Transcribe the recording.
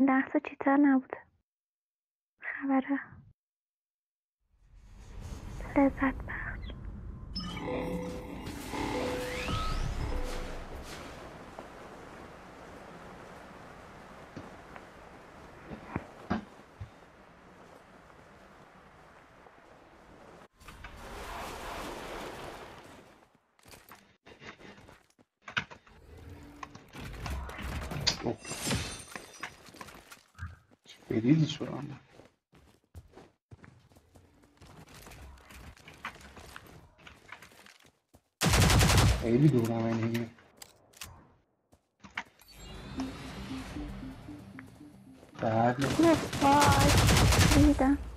لحظه چیتر نبوده خبره لذت بخش. Oh. Ferido chorando. É ele do Ramen. Caralho. Meu pai. Tá.